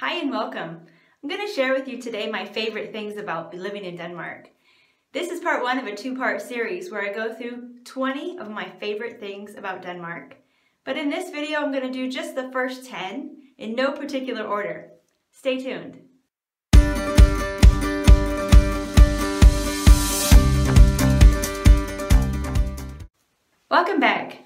Hi and welcome. I'm going to share with you today my favorite things about living in Denmark. This is part one of a two-part series where I go through 20 of my favorite things about Denmark. But in this video, I'm going to do just the first 10 in no particular order. Stay tuned. Welcome back.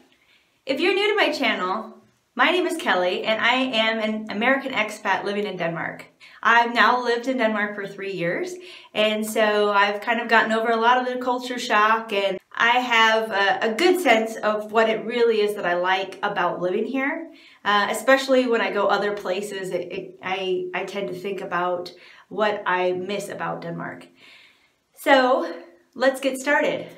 If you're new to my channel, my name is Kelly and I am an American expat living in Denmark. I've now lived in Denmark for three years and so I've kind of gotten over a lot of the culture shock and I have a, a good sense of what it really is that I like about living here. Uh, especially when I go other places, it, it, I, I tend to think about what I miss about Denmark. So let's get started.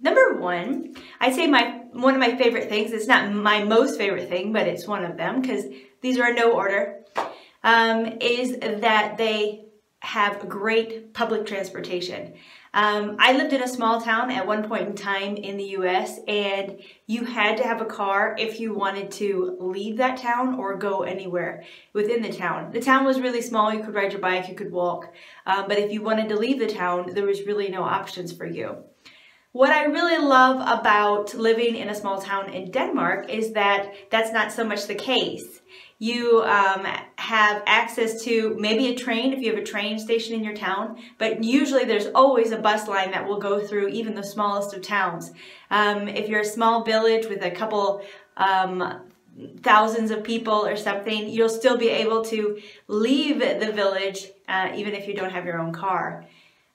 Number one, I'd say my one of my favorite things, it's not my most favorite thing, but it's one of them because these are in no order, um, is that they have great public transportation. Um, I lived in a small town at one point in time in the US and you had to have a car if you wanted to leave that town or go anywhere within the town. The town was really small, you could ride your bike, you could walk, um, but if you wanted to leave the town, there was really no options for you. What I really love about living in a small town in Denmark is that that's not so much the case. You um, have access to maybe a train if you have a train station in your town, but usually there's always a bus line that will go through even the smallest of towns. Um, if you're a small village with a couple um, thousands of people or something, you'll still be able to leave the village uh, even if you don't have your own car.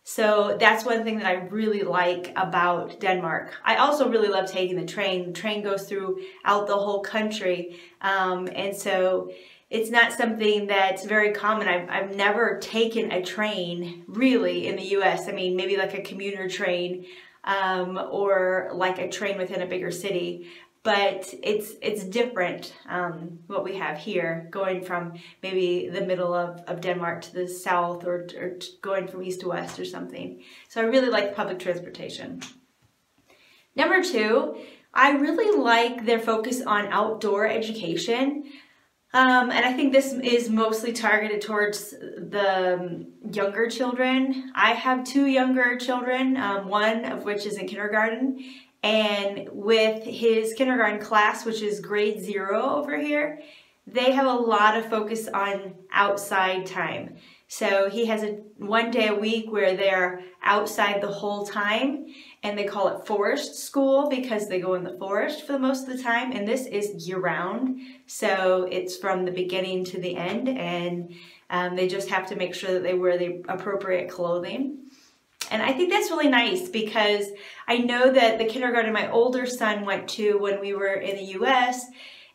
So that's one thing that I really like about Denmark. I also really love taking the train. The train goes throughout the whole country. Um, and so it's not something that's very common. I've, I've never taken a train really in the US. I mean, maybe like a commuter train um, or like a train within a bigger city but it's it's different um, what we have here going from maybe the middle of, of Denmark to the south or, or going from east to west or something. So I really like public transportation. Number two, I really like their focus on outdoor education. Um, and I think this is mostly targeted towards the um, younger children. I have two younger children, um, one of which is in kindergarten and with his kindergarten class, which is grade zero over here, they have a lot of focus on outside time. So he has a one day a week where they're outside the whole time and they call it forest school because they go in the forest for the most of the time and this is year round. So it's from the beginning to the end and um, they just have to make sure that they wear the appropriate clothing. And I think that's really nice because I know that the kindergarten my older son went to when we were in the US,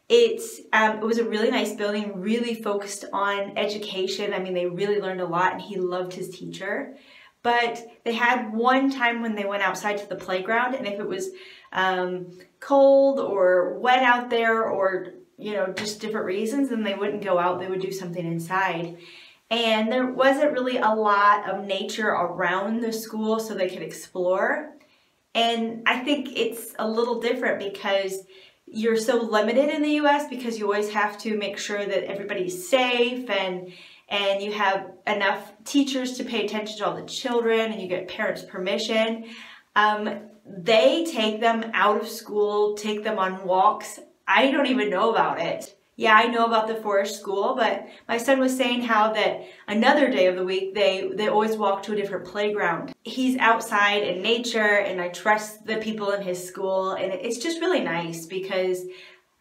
it's, um, it was a really nice building, really focused on education. I mean, they really learned a lot and he loved his teacher. But they had one time when they went outside to the playground and if it was um, cold or wet out there or, you know, just different reasons, then they wouldn't go out, they would do something inside and there wasn't really a lot of nature around the school so they could explore. And I think it's a little different because you're so limited in the US because you always have to make sure that everybody's safe and and you have enough teachers to pay attention to all the children and you get parents' permission. Um, they take them out of school, take them on walks. I don't even know about it yeah, I know about the forest school, but my son was saying how that another day of the week they they always walk to a different playground. He's outside in nature, and I trust the people in his school, and it's just really nice because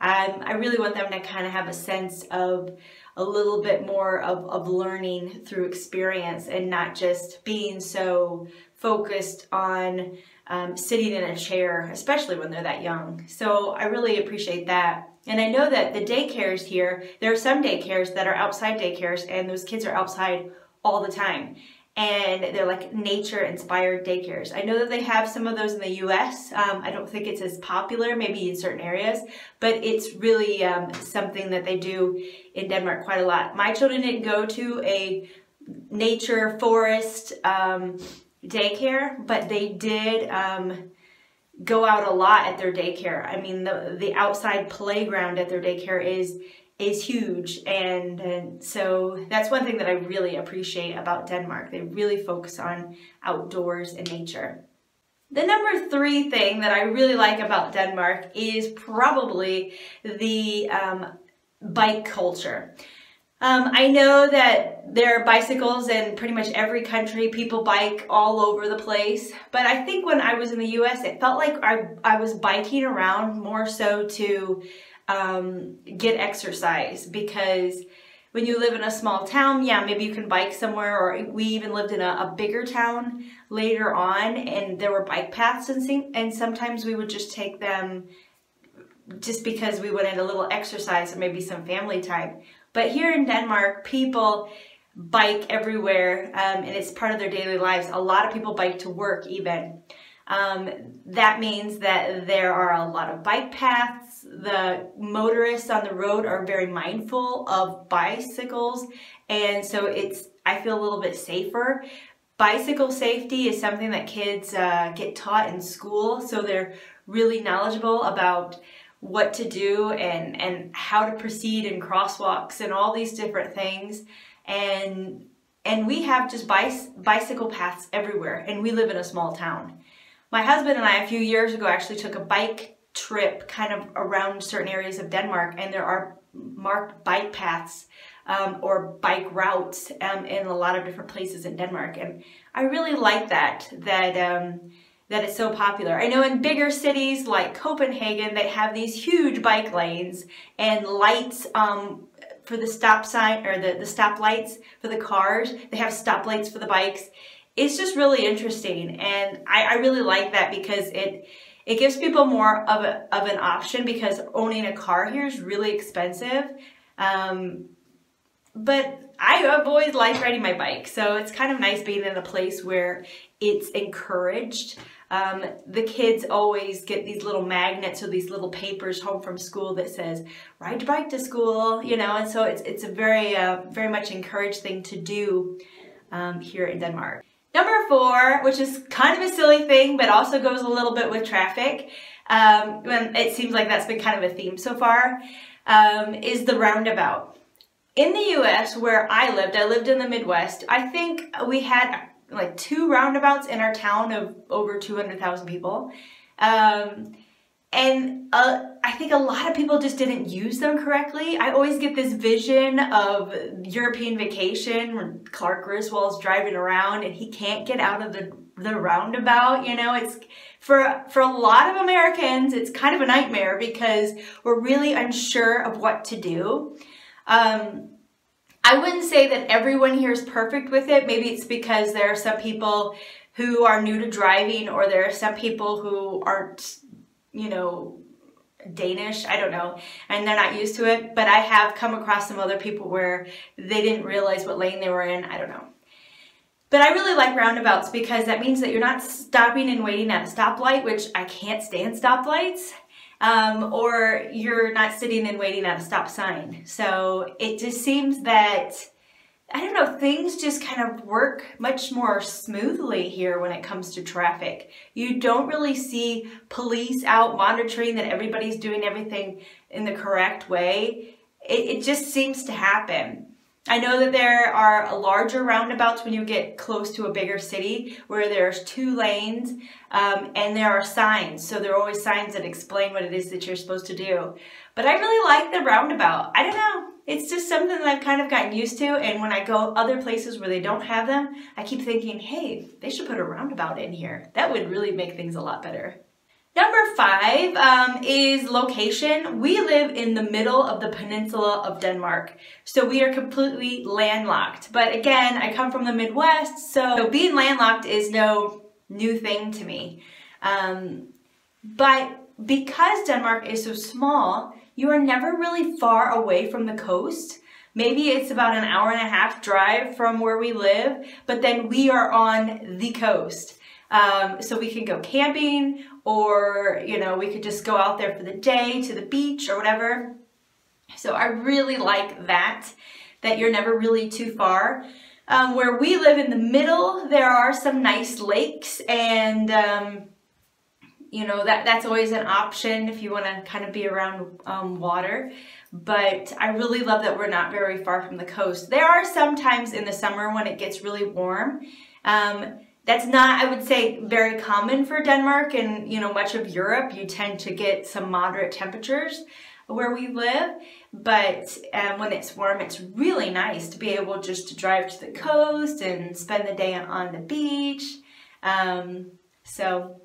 um, I really want them to kind of have a sense of a little bit more of, of learning through experience and not just being so focused on um, sitting in a chair, especially when they're that young. So I really appreciate that. And I know that the daycares here, there are some daycares that are outside daycares and those kids are outside all the time. And they're like nature inspired daycares. I know that they have some of those in the US. Um, I don't think it's as popular, maybe in certain areas, but it's really um, something that they do in Denmark quite a lot. My children didn't go to a nature forest um, daycare, but they did um, go out a lot at their daycare. I mean, the, the outside playground at their daycare is is huge. And, and, so that's one thing that I really appreciate about Denmark. They really focus on outdoors and nature. The number three thing that I really like about Denmark is probably the um, bike culture. Um, I know that there are bicycles in pretty much every country. People bike all over the place. But I think when I was in the US, it felt like I, I was biking around more so to um, get exercise because when you live in a small town, yeah, maybe you can bike somewhere, or we even lived in a, a bigger town later on, and there were bike paths, and, and sometimes we would just take them just because we wanted a little exercise or maybe some family time. But here in Denmark, people bike everywhere, um, and it's part of their daily lives. A lot of people bike to work even. Um, that means that there are a lot of bike paths. The motorists on the road are very mindful of bicycles, and so it's I feel a little bit safer. Bicycle safety is something that kids uh, get taught in school, so they're really knowledgeable about what to do and and how to proceed in crosswalks and all these different things and and we have just bicycle paths everywhere and we live in a small town my husband and I, a few years ago, actually took a bike trip kind of around certain areas of Denmark, and there are marked bike paths um, or bike routes um, in a lot of different places in Denmark. And I really like that, that, um, that it's so popular. I know in bigger cities like Copenhagen, they have these huge bike lanes and lights um, for the stop sign or the, the stop lights for the cars. They have stop lights for the bikes it's just really interesting. And I, I really like that because it, it gives people more of, a, of an option because owning a car here is really expensive. Um, but I have always liked riding my bike, so it's kind of nice being in a place where it's encouraged. Um, the kids always get these little magnets or these little papers home from school that says ride your bike to school, you know, and so it's, it's a very, uh, very much encouraged thing to do um, here in Denmark. Number four, which is kind of a silly thing, but also goes a little bit with traffic, um, when it seems like that's been kind of a theme so far, um, is the roundabout. In the US, where I lived, I lived in the Midwest, I think we had like two roundabouts in our town of over 200,000 people. Um, and uh, I think a lot of people just didn't use them correctly. I always get this vision of European vacation when Clark Griswold's driving around and he can't get out of the, the roundabout. You know, it's for, for a lot of Americans, it's kind of a nightmare because we're really unsure of what to do. Um, I wouldn't say that everyone here is perfect with it. Maybe it's because there are some people who are new to driving or there are some people who aren't you know, Danish, I don't know, and they're not used to it, but I have come across some other people where they didn't realize what lane they were in, I don't know. But I really like roundabouts because that means that you're not stopping and waiting at a stoplight, which I can't stand stoplights, um, or you're not sitting and waiting at a stop sign. So it just seems that I don't know, things just kind of work much more smoothly here when it comes to traffic. You don't really see police out monitoring that everybody's doing everything in the correct way. It, it just seems to happen. I know that there are larger roundabouts when you get close to a bigger city where there's two lanes um, and there are signs. So there are always signs that explain what it is that you're supposed to do. But I really like the roundabout. I don't know it's just something that I've kind of gotten used to. And when I go other places where they don't have them, I keep thinking, hey, they should put a roundabout in here. That would really make things a lot better. Number five um, is location. We live in the middle of the peninsula of Denmark, so we are completely landlocked. But again, I come from the Midwest, so being landlocked is no new thing to me. Um, but because Denmark is so small, you are never really far away from the coast. Maybe it's about an hour and a half drive from where we live, but then we are on the coast. Um, so we can go camping or, you know, we could just go out there for the day to the beach or whatever. So I really like that, that you're never really too far. Um, where we live in the middle, there are some nice lakes and um, you know, that, that's always an option if you want to kind of be around um, water. But I really love that we're not very far from the coast. There are some times in the summer when it gets really warm. Um, that's not, I would say, very common for Denmark and, you know, much of Europe. You tend to get some moderate temperatures where we live. But um, when it's warm, it's really nice to be able just to drive to the coast and spend the day on the beach. Um, so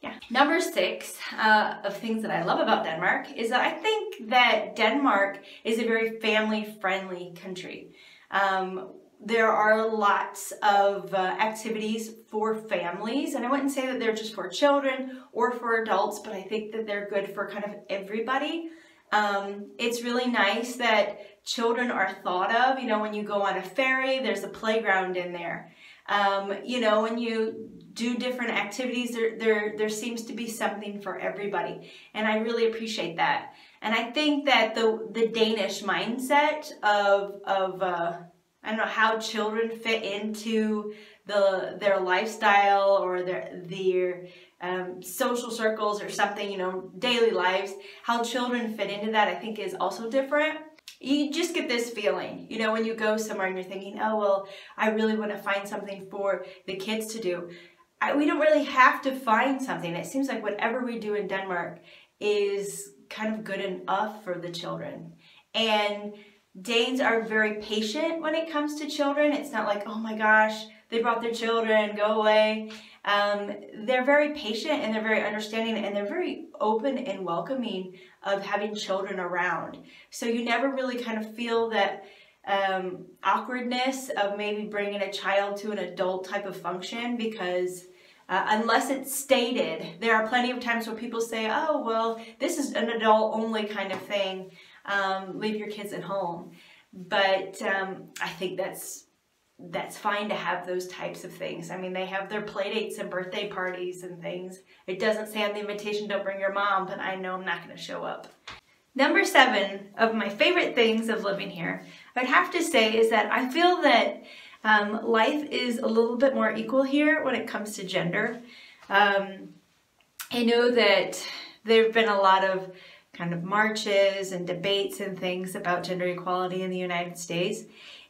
yeah. Number six uh, of things that I love about Denmark is that I think that Denmark is a very family-friendly country. Um, there are lots of uh, activities for families, and I wouldn't say that they're just for children or for adults, but I think that they're good for kind of everybody. Um, it's really nice that children are thought of. You know, when you go on a ferry, there's a playground in there. Um, you know, when you do different activities, there, there, there seems to be something for everybody. And I really appreciate that. And I think that the, the Danish mindset of, of uh, I don't know, how children fit into the their lifestyle or their, their um, social circles or something, you know, daily lives, how children fit into that I think is also different you just get this feeling, you know, when you go somewhere and you're thinking, oh, well, I really want to find something for the kids to do. I, we don't really have to find something. It seems like whatever we do in Denmark is kind of good enough for the children. And Danes are very patient when it comes to children. It's not like, oh my gosh, they brought their children, go away. Um, they're very patient and they're very understanding and they're very open and welcoming of having children around. So you never really kind of feel that um, awkwardness of maybe bringing a child to an adult type of function because uh, unless it's stated, there are plenty of times where people say, oh, well, this is an adult only kind of thing. Um, leave your kids at home. But um, I think that's that's fine to have those types of things. I mean, they have their play dates and birthday parties and things. It doesn't say on the invitation, don't bring your mom, but I know I'm not going to show up. Number seven of my favorite things of living here, I'd have to say is that I feel that um, life is a little bit more equal here when it comes to gender. Um, I know that there have been a lot of kind of marches and debates and things about gender equality in the United States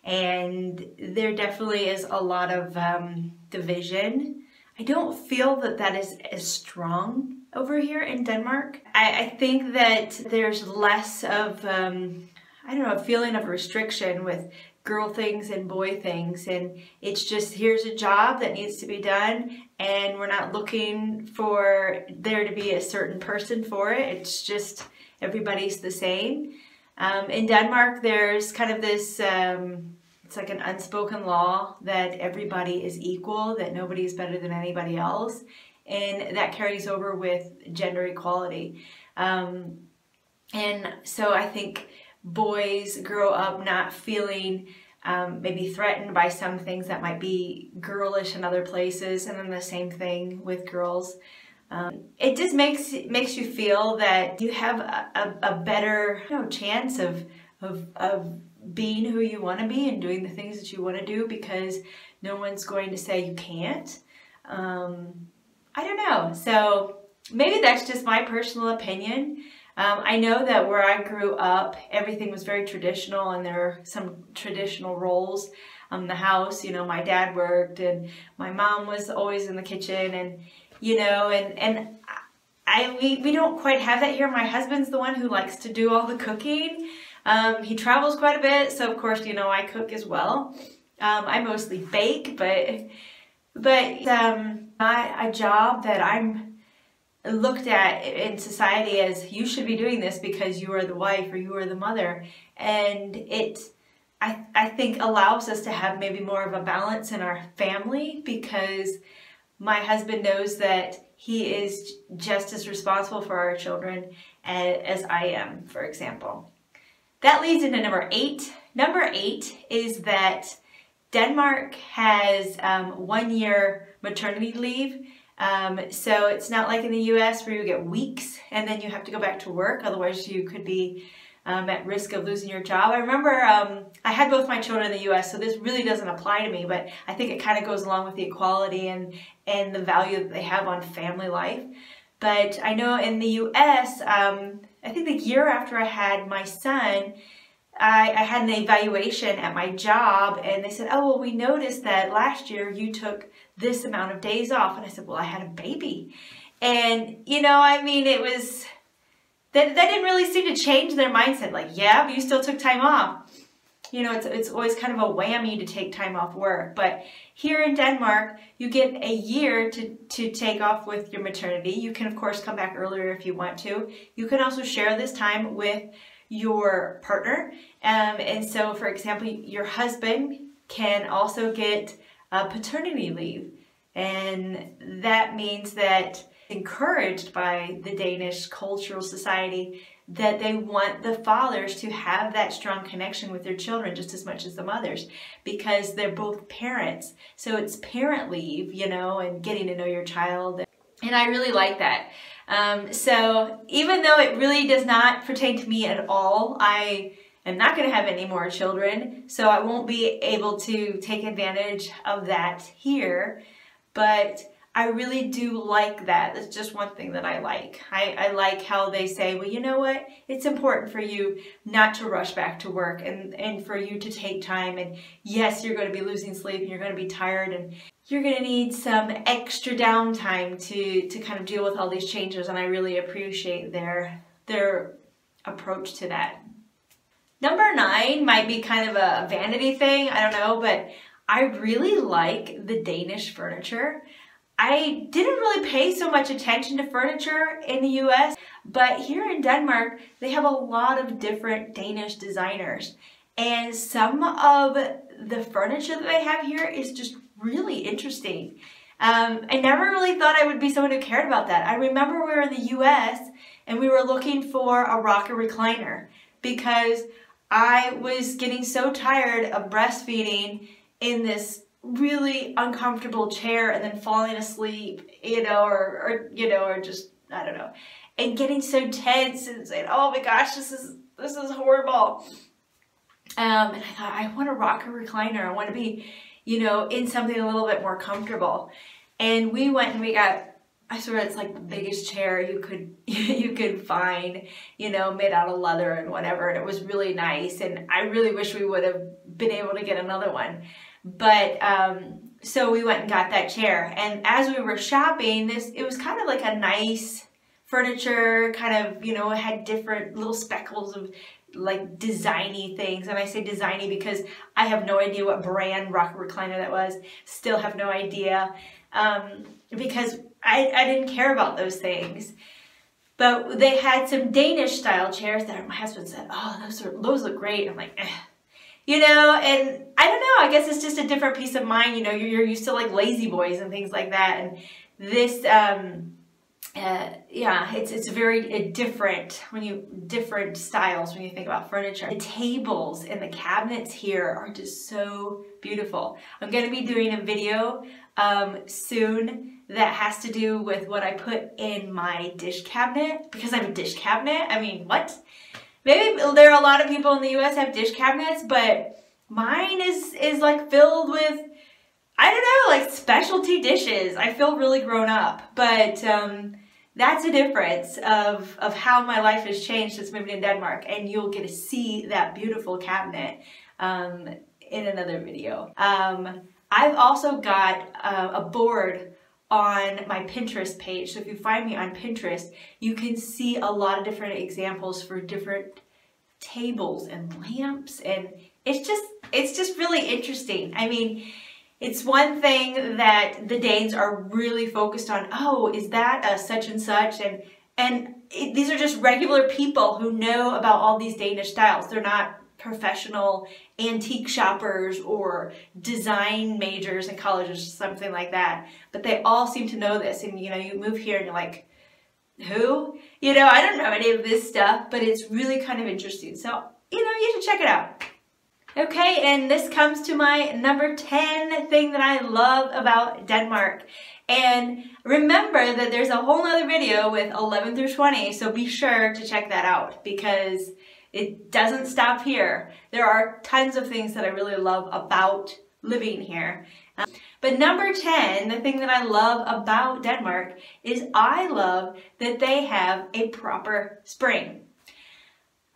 and there definitely is a lot of um, division. I don't feel that that is as strong over here in Denmark. I, I think that there's less of, um, I don't know, a feeling of restriction with girl things and boy things and it's just here's a job that needs to be done and we're not looking for there to be a certain person for it it's just everybody's the same um, in Denmark, there's kind of this, um, it's like an unspoken law that everybody is equal, that nobody is better than anybody else. And that carries over with gender equality. Um, and so I think boys grow up not feeling um, maybe threatened by some things that might be girlish in other places, and then the same thing with girls. Um, it just makes makes you feel that you have a, a, a better you know, chance of, of, of being who you want to be and doing the things that you want to do because no one's going to say you can't. Um, I don't know. So maybe that's just my personal opinion. Um, I know that where I grew up, everything was very traditional and there were some traditional roles. Um, the house, you know, my dad worked and my mom was always in the kitchen and you know, and, and I, we, we don't quite have that here. My husband's the one who likes to do all the cooking. Um, he travels quite a bit, so of course, you know, I cook as well. Um, I mostly bake, but, but um, not a job that I'm looked at in society as you should be doing this because you are the wife or you are the mother. And it, I, I think allows us to have maybe more of a balance in our family because my husband knows that he is just as responsible for our children as I am, for example. That leads into number eight. Number eight is that Denmark has um, one year maternity leave. Um, so it's not like in the US where you get weeks and then you have to go back to work. Otherwise you could be um, at risk of losing your job. I remember um, I had both my children in the U.S., so this really doesn't apply to me, but I think it kind of goes along with the equality and and the value that they have on family life. But I know in the U.S., um, I think the year after I had my son, I, I had an evaluation at my job, and they said, "Oh, well, we noticed that last year you took this amount of days off," and I said, "Well, I had a baby." And, you know, I mean, it was that, that didn't really seem to change their mindset. Like, yeah, but you still took time off. You know, it's, it's always kind of a whammy to take time off work. But here in Denmark, you get a year to, to take off with your maternity. You can, of course, come back earlier if you want to. You can also share this time with your partner. Um, and so, for example, your husband can also get a paternity leave. And that means that encouraged by the Danish Cultural Society that they want the fathers to have that strong connection with their children just as much as the mothers because they're both parents. So it's parent leave, you know, and getting to know your child. And I really like that. Um, so even though it really does not pertain to me at all, I am not going to have any more children. So I won't be able to take advantage of that here. But I really do like that. That's just one thing that I like. I, I like how they say, well, you know what? It's important for you not to rush back to work and, and for you to take time. And yes, you're going to be losing sleep and you're going to be tired and you're going to need some extra downtime to, to kind of deal with all these changes. And I really appreciate their, their approach to that. Number nine might be kind of a vanity thing. I don't know, but I really like the Danish furniture. I didn't really pay so much attention to furniture in the US, but here in Denmark, they have a lot of different Danish designers. And some of the furniture that they have here is just really interesting. Um, I never really thought I would be someone who cared about that. I remember we were in the US and we were looking for a rocker recliner because I was getting so tired of breastfeeding in this really uncomfortable chair and then falling asleep, you know, or, or you know, or just I don't know, and getting so tense and saying, "Oh my gosh, this is this is horrible." Um, and I thought, I want to rock a recliner. I want to be, you know, in something a little bit more comfortable. And we went and we got. I swear it's like the biggest chair you could you could find, you know, made out of leather and whatever. And it was really nice. And I really wish we would have been able to get another one. But um, so we went and got that chair. And as we were shopping, this it was kind of like a nice furniture, kind of, you know, had different little speckles of like designy things. And I say designy because I have no idea what brand rock recliner that was. Still have no idea. Um, because I, I didn't care about those things. But they had some Danish style chairs that my husband said, oh, those are those look great. I'm like, eh you know, and I don't know, I guess it's just a different peace of mind, you know, you're, you're used to like La-Z-Boys and things like that, and this, um, uh, yeah, it's it's very different when you different styles when you think about furniture. The tables and the cabinets here are just so beautiful. I'm going to be doing a video um, soon that has to do with what I put in my dish cabinet because I have a dish cabinet. I mean, what? Maybe there are a lot of people in the US have dish cabinets, but mine is is like filled with I don't know, like specialty dishes. I feel really grown up, but um, that's a difference of of how my life has changed since moving to Denmark, and you'll get to see that beautiful cabinet um, in another video. Um, I've also got uh, a board on my Pinterest page. So if you find me on Pinterest, you can see a lot of different examples for different tables and lamps and it's just it's just really interesting. I mean, it's one thing that the Danes are really focused on, oh, is that a such and such and and it, these are just regular people who know about all these Danish styles. They're not professional antique shoppers or design majors in college or something like that. But they all seem to know this. And you know, you move here and you're like, who? You know, I don't know any of this stuff, but it's really kind of interesting. So, you know, you should check it out. Okay, and this comes to my number 10 thing that I love about Denmark. And remember that there's a whole nother video with 11 through 20, so be sure to check that out because it doesn't stop here. There are tons of things that I really love about living here. Um, but number 10, the thing that I love about Denmark is I love that they have a proper spring.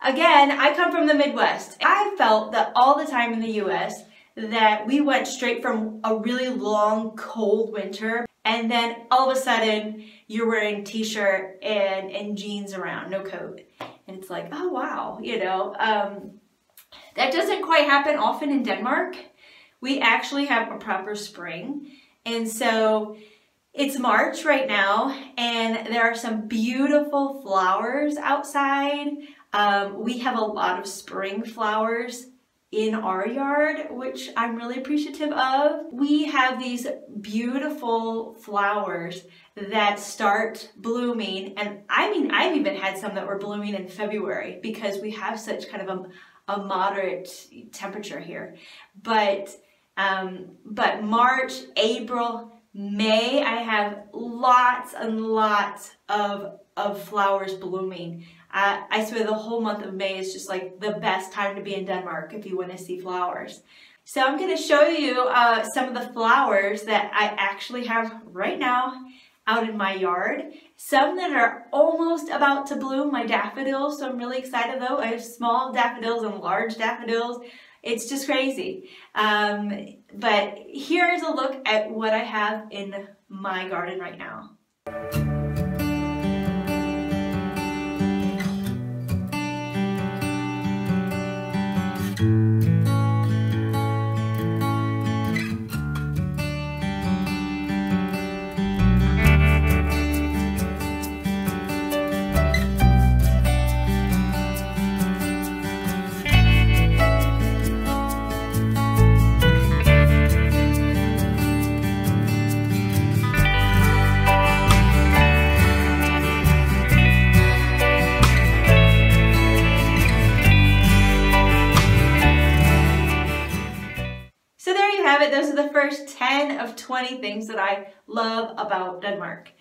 Again, I come from the Midwest. I felt that all the time in the US that we went straight from a really long cold winter and then all of a sudden you're wearing t-shirt and, and jeans around, no coat. And it's like, oh wow, you know. Um, that doesn't quite happen often in Denmark. We actually have a proper spring. And so it's March right now and there are some beautiful flowers outside. Um, we have a lot of spring flowers in our yard, which I'm really appreciative of. We have these beautiful flowers that start blooming. And I mean, I've even had some that were blooming in February because we have such kind of a, a moderate temperature here. But, um, but March, April, May, I have lots and lots of, of flowers blooming. Uh, I swear the whole month of May is just like the best time to be in Denmark if you want to see flowers. So I'm going to show you uh, some of the flowers that I actually have right now out in my yard. Some that are almost about to bloom, my daffodils, so I'm really excited though. I have small daffodils and large daffodils. It's just crazy. Um, but here's a look at what I have in my garden right now. Those are the first 10 of 20 things that I love about Denmark.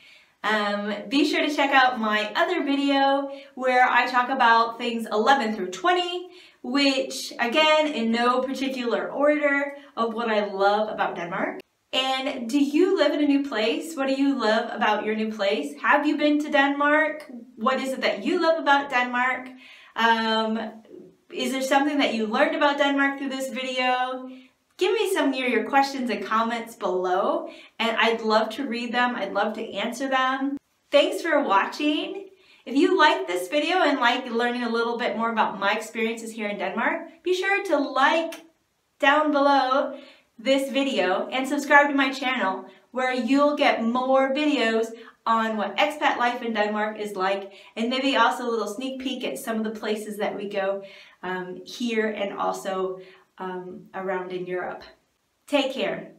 Um, be sure to check out my other video where I talk about things 11 through 20, which again, in no particular order of what I love about Denmark. And do you live in a new place? What do you love about your new place? Have you been to Denmark? What is it that you love about Denmark? Um, is there something that you learned about Denmark through this video? Give me some of your questions and comments below, and I'd love to read them. I'd love to answer them. Thanks for watching. If you like this video and like learning a little bit more about my experiences here in Denmark, be sure to like down below this video and subscribe to my channel where you'll get more videos on what expat life in Denmark is like and maybe also a little sneak peek at some of the places that we go um, here and also um, around in Europe. Take care.